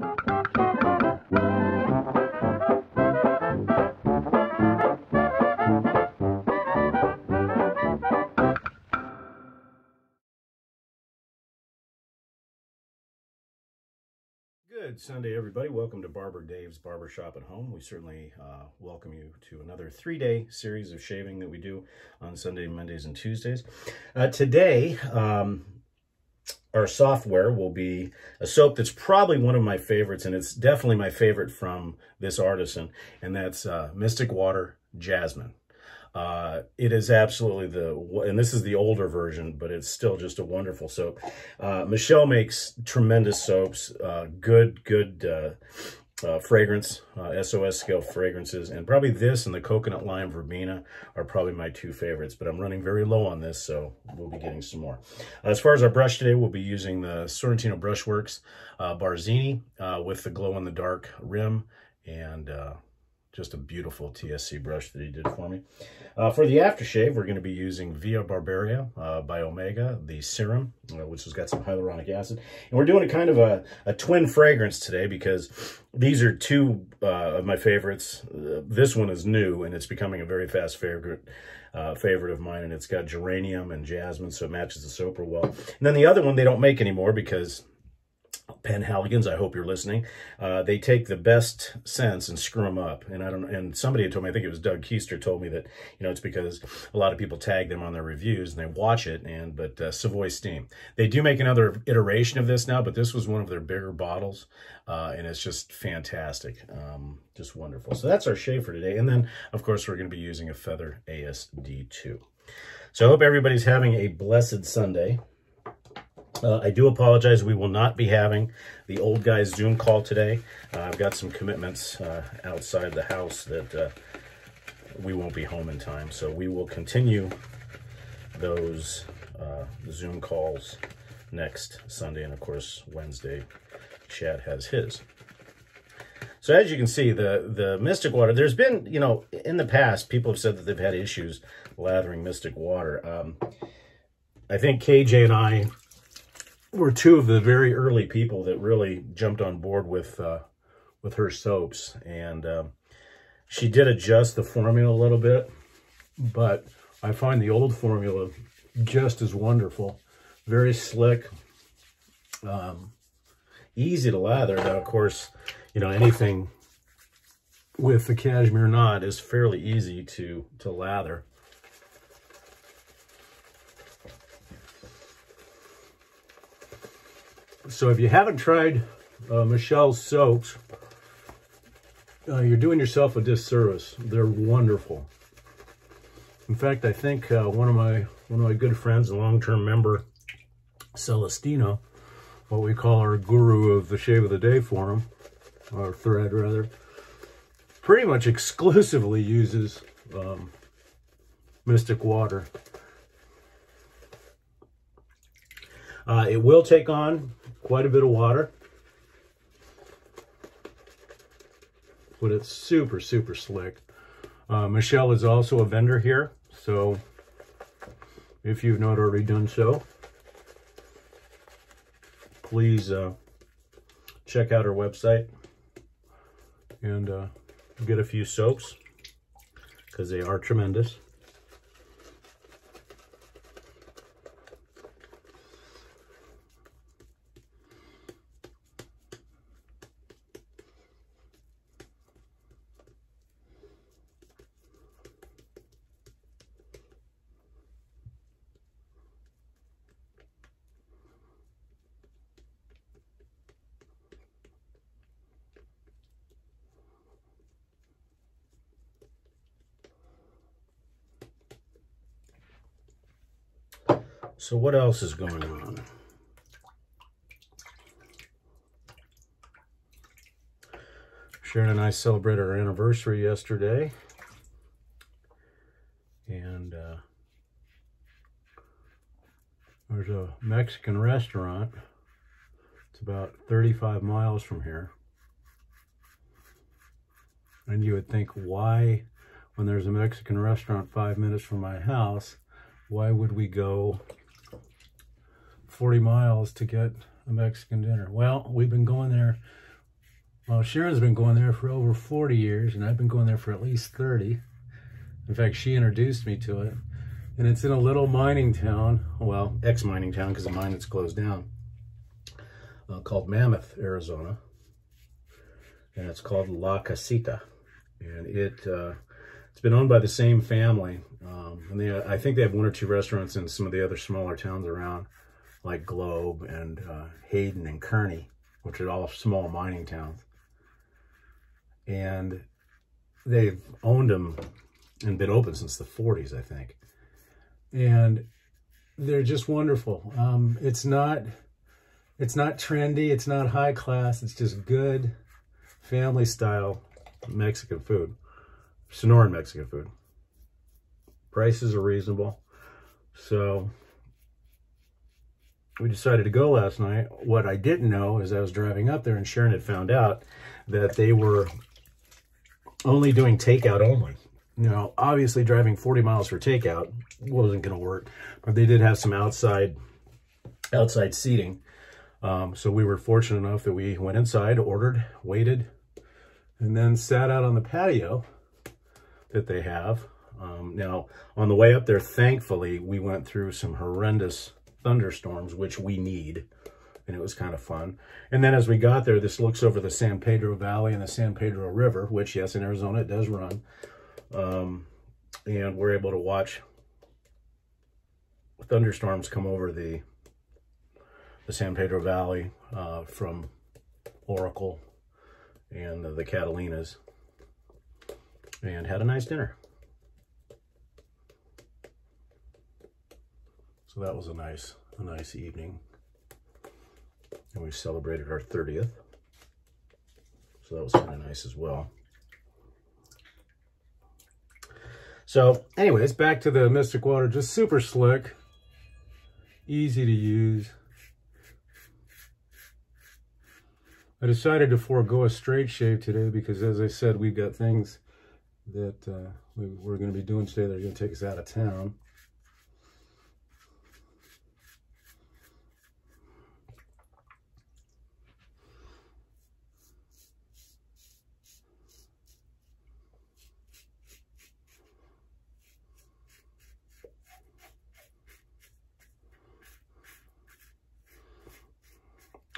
Good Sunday, everybody. Welcome to Barber Dave's Barbershop at Home. We certainly uh, welcome you to another three-day series of shaving that we do on Sunday, Mondays, and Tuesdays. Uh, today, um, our software will be a soap that's probably one of my favorites, and it's definitely my favorite from this artisan, and that's uh, Mystic Water Jasmine. Uh, it is absolutely the, and this is the older version, but it's still just a wonderful soap. Uh, Michelle makes tremendous soaps, uh, good, good uh, uh, fragrance, SOS uh, scale fragrances, and probably this and the coconut lime verbena are probably my two favorites, but I'm running very low on this, so we'll be getting some more. As far as our brush today, we'll be using the Sorrentino Brushworks Barzini with the glow-in-the-dark rim and just a beautiful TSC brush that he did for me. Uh, for the aftershave, we're going to be using Via Barberia uh, by Omega, the serum, uh, which has got some hyaluronic acid. And we're doing a kind of a, a twin fragrance today because these are two uh, of my favorites. Uh, this one is new, and it's becoming a very fast favorite. Uh, favorite of mine, and it's got geranium and jasmine, so it matches the soap real well. And then the other one they don't make anymore because Penhaligon's, I hope you're listening. Uh, they take the best scents and screw them up. And I don't. And somebody had told me, I think it was Doug Keister, told me that you know it's because a lot of people tag them on their reviews and they watch it. And but uh, Savoy Steam, they do make another iteration of this now, but this was one of their bigger bottles, uh, and it's just fantastic, um, just wonderful. So that's our shave for today. And then of course we're going to be using a Feather ASD2. So I hope everybody's having a blessed Sunday. Uh, I do apologize. We will not be having the old guys Zoom call today. Uh, I've got some commitments uh, outside the house that uh, we won't be home in time. So we will continue those uh, Zoom calls next Sunday. And of course, Wednesday, Chad has his. So as you can see, the, the Mystic Water, there's been, you know, in the past, people have said that they've had issues lathering Mystic Water. Um, I think KJ and I were two of the very early people that really jumped on board with uh, with her soaps. And um, she did adjust the formula a little bit, but I find the old formula just as wonderful. Very slick, um, easy to lather. Now, of course, you know, anything with the cashmere knot is fairly easy to, to lather. So if you haven't tried uh, Michelle's soaps, uh, you're doing yourself a disservice. They're wonderful. In fact, I think uh, one of my one of my good friends, a long-term member, Celestino, what we call our guru of the Shave of the Day forum, or thread rather, pretty much exclusively uses um, Mystic Water. Uh, it will take on quite a bit of water. But it's super, super slick. Uh, Michelle is also a vendor here, so if you've not already done so, please uh, check out her website and uh, get a few soaps because they are tremendous. So what else is going on? Sharon and I celebrated our anniversary yesterday. And uh, there's a Mexican restaurant. It's about 35 miles from here. And you would think, why, when there's a Mexican restaurant five minutes from my house, why would we go 40 miles to get a Mexican dinner. Well, we've been going there Well, Sharon's been going there for over 40 years, and I've been going there for at least 30. In fact, she introduced me to it. And it's in a little mining town, well, ex-mining town because the mine is closed down, uh, called Mammoth, Arizona. And it's called La Casita. And it, uh, it's been owned by the same family. Um, and they, I think they have one or two restaurants in some of the other smaller towns around, like Globe and uh, Hayden and Kearny, which are all small mining towns. And they've owned them and been open since the 40s, I think. And they're just wonderful. Um, it's not it's not trendy, it's not high class, it's just good family style Mexican food. Sonoran Mexican food. Prices are reasonable. So we decided to go last night. What I didn't know is I was driving up there and Sharon had found out that they were only doing takeout only. Know, obviously driving 40 miles for takeout wasn't going to work, but they did have some outside outside seating. Um, so we were fortunate enough that we went inside, ordered, waited, and then sat out on the patio that they have. Um, now, on the way up there, thankfully, we went through some horrendous thunderstorms, which we need, and it was kind of fun. And then as we got there, this looks over the San Pedro Valley and the San Pedro River, which, yes, in Arizona, it does run. Um, and we're able to watch thunderstorms come over the the San Pedro Valley uh, from Oracle and the Catalinas and had a nice dinner. That was a nice, a nice evening. And we celebrated our 30th. So that was kind of nice as well. So anyways, back to the Mystic Water, just super slick, easy to use. I decided to forego a straight shave today because, as I said, we've got things that uh, we, are going to be doing today that are going to take us out of town.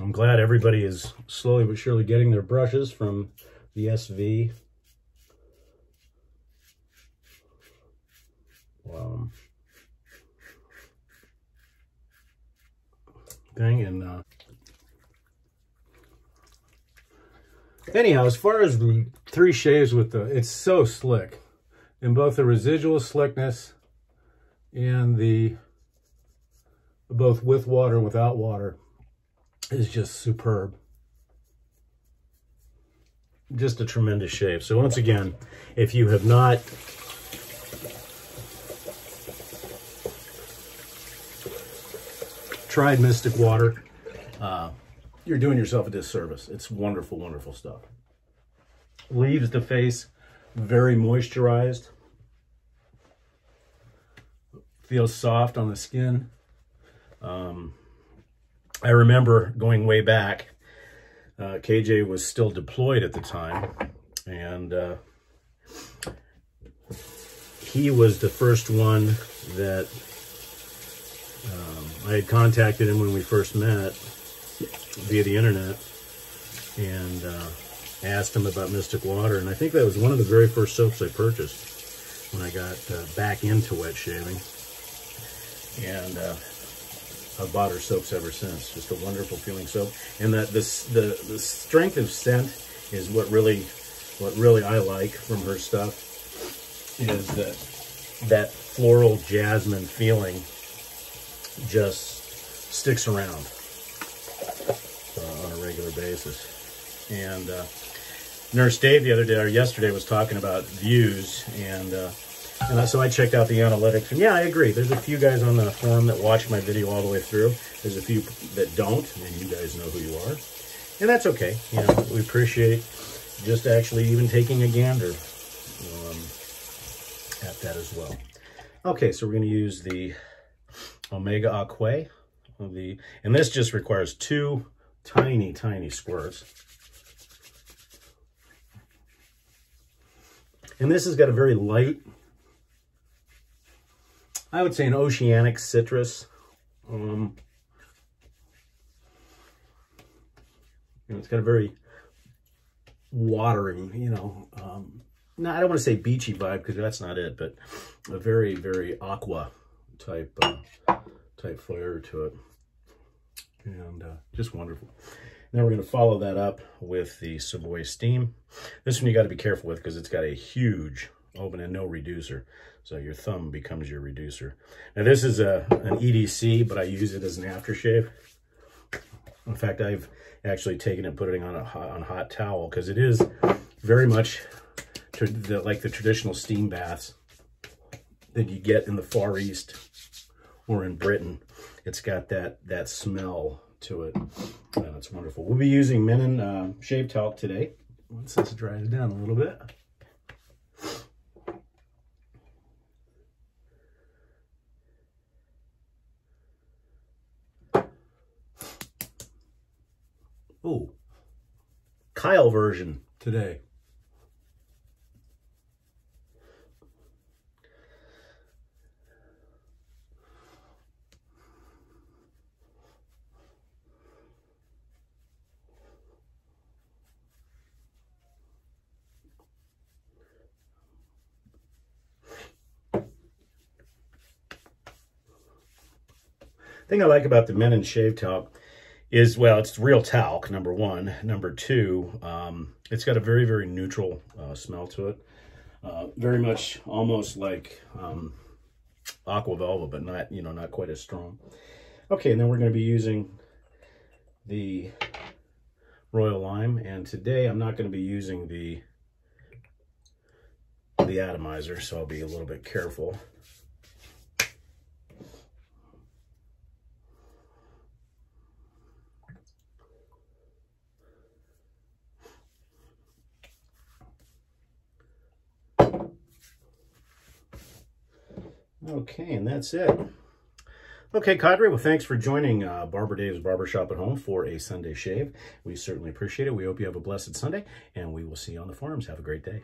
I'm glad everybody is slowly but surely getting their brushes from the SV. Um, thing and uh, anyhow as far as the three shaves with the it's so slick. In both the residual slickness and the both with water and without water is just superb. Just a tremendous shave. So once again, if you have not tried Mystic Water, uh, you're doing yourself a disservice. It's wonderful, wonderful stuff. Leaves the face very moisturized. Feels soft on the skin. Um, I remember going way back, uh, KJ was still deployed at the time, and uh, he was the first one that um, I had contacted him when we first met via the internet and uh, asked him about Mystic Water. And I think that was one of the very first soaps I purchased when I got uh, back into wet shaving. And uh, I've bought her soaps ever since. Just a wonderful feeling soap. And that this the the strength of scent is what really what really I like from her stuff is that that floral jasmine feeling just sticks around uh, on a regular basis. And uh, Nurse Dave the other day or yesterday was talking about views and uh, and so I checked out the analytics, and yeah, I agree. There's a few guys on the forum that watch my video all the way through. There's a few that don't, and you guys know who you are. And that's okay. You know, we appreciate just actually even taking a gander um, at that as well. Okay, so we're going to use the Omega Aqua. The, and this just requires two tiny, tiny squirts. And this has got a very light, I would say an oceanic citrus. Um, you know, it's got a very watery, you know, um, no, I don't want to say beachy vibe because that's not it, but a very, very aqua type uh, type flavor to it. And uh, just wonderful. Now we're going to follow that up with the Savoy Steam. This one you got to be careful with because it's got a huge open and no reducer. So your thumb becomes your reducer. Now this is a an EDC, but I use it as an aftershave. In fact, I've actually taken it, put it on a hot, on hot towel because it is very much to the, like the traditional steam baths that you get in the Far East or in Britain. It's got that that smell to it. Uh, it's wonderful. We'll be using Mennen uh, shave talc today. Once this dries down a little bit. Oh, Kyle version today. thing I like about the Mennen Shave Talc is, well, it's real talc, number one. Number two, um, it's got a very, very neutral uh, smell to it. Uh, very much almost like um, Aqua Velva, but not, you know, not quite as strong. Okay, and then we're going to be using the Royall Lyme. And today I'm not going to be using the the atomizer, so I'll be a little bit careful. Okay, and that's it. Okay, Cadre, well, thanks for joining uh, Barber Dave's Barbershop at Home for a Sunday shave. We certainly appreciate it. We hope you have a blessed Sunday, and we will see you on the forums. Have a great day.